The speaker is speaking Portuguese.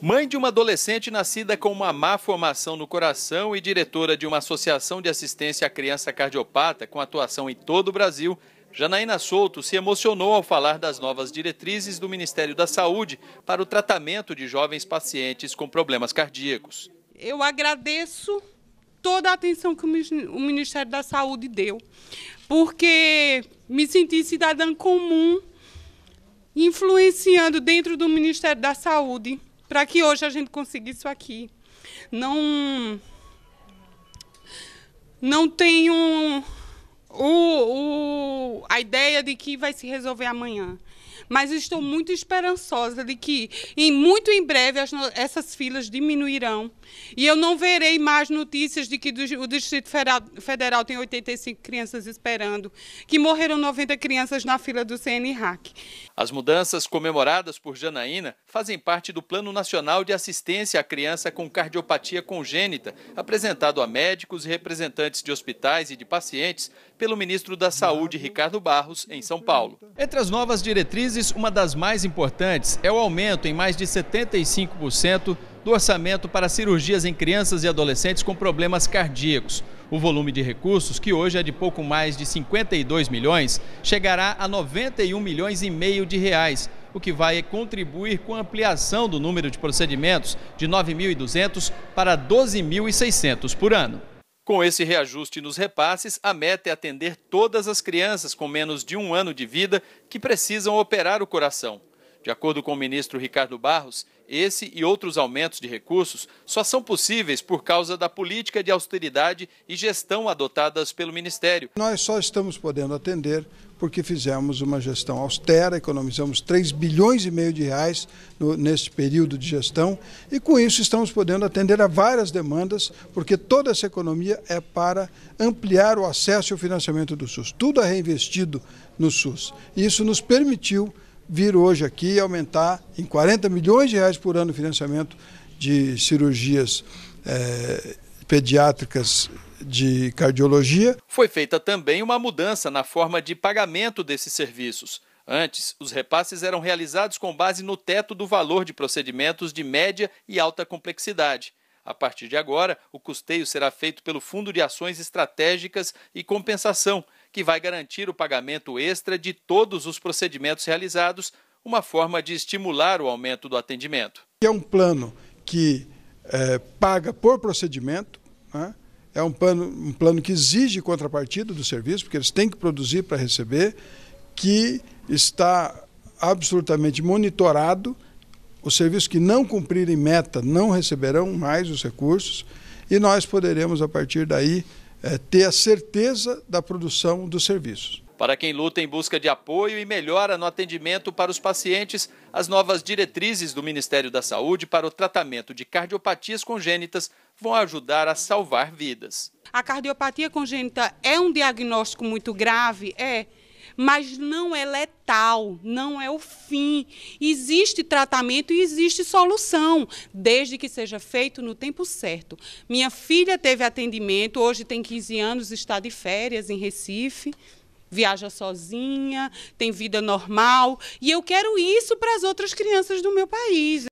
Mãe de uma adolescente nascida com uma má formação no coração e diretora de uma associação de assistência à criança cardiopata com atuação em todo o Brasil, Janaína Souto se emocionou ao falar das novas diretrizes do Ministério da Saúde para o tratamento de jovens pacientes com problemas cardíacos. Eu agradeço toda a atenção que o Ministério da Saúde deu, porque me senti cidadã comum, influenciando dentro do Ministério da Saúde, para que hoje a gente consiga isso aqui. Não, não tenho o, o, a ideia de que vai se resolver amanhã mas estou muito esperançosa de que em muito em breve as, essas filas diminuirão e eu não verei mais notícias de que do, o Distrito Federal tem 85 crianças esperando, que morreram 90 crianças na fila do CNRAC. As mudanças comemoradas por Janaína fazem parte do Plano Nacional de Assistência à Criança com Cardiopatia Congênita, apresentado a médicos e representantes de hospitais e de pacientes pelo ministro da Saúde, Ricardo Barros, em São Paulo. Entre as novas diretrizes, uma das mais importantes é o aumento em mais de 75% do orçamento para cirurgias em crianças e adolescentes com problemas cardíacos. O volume de recursos, que hoje é de pouco mais de 52 milhões, chegará a 91 milhões e meio de reais, o que vai contribuir com a ampliação do número de procedimentos de 9.200 para 12.600 por ano. Com esse reajuste nos repasses, a meta é atender todas as crianças com menos de um ano de vida que precisam operar o coração. De acordo com o ministro Ricardo Barros, esse e outros aumentos de recursos só são possíveis por causa da política de austeridade e gestão adotadas pelo Ministério. Nós só estamos podendo atender porque fizemos uma gestão austera, economizamos 3 bilhões e meio de reais no, neste período de gestão e com isso estamos podendo atender a várias demandas, porque toda essa economia é para ampliar o acesso e o financiamento do SUS. Tudo é reinvestido no SUS. Isso nos permitiu vir hoje aqui e aumentar em 40 milhões de reais por ano o financiamento de cirurgias eh, pediátricas de cardiologia. Foi feita também uma mudança na forma de pagamento desses serviços. Antes, os repasses eram realizados com base no teto do valor de procedimentos de média e alta complexidade. A partir de agora, o custeio será feito pelo Fundo de Ações Estratégicas e Compensação, que vai garantir o pagamento extra de todos os procedimentos realizados, uma forma de estimular o aumento do atendimento. É um plano que é, paga por procedimento, né? É um plano, um plano que exige contrapartida do serviço, porque eles têm que produzir para receber, que está absolutamente monitorado. Os serviços que não cumprirem meta não receberão mais os recursos e nós poderemos, a partir daí, é, ter a certeza da produção dos serviços. Para quem luta em busca de apoio e melhora no atendimento para os pacientes, as novas diretrizes do Ministério da Saúde para o tratamento de cardiopatias congênitas vão ajudar a salvar vidas. A cardiopatia congênita é um diagnóstico muito grave? É. Mas não é letal, não é o fim. Existe tratamento e existe solução, desde que seja feito no tempo certo. Minha filha teve atendimento, hoje tem 15 anos, está de férias em Recife viaja sozinha, tem vida normal, e eu quero isso para as outras crianças do meu país.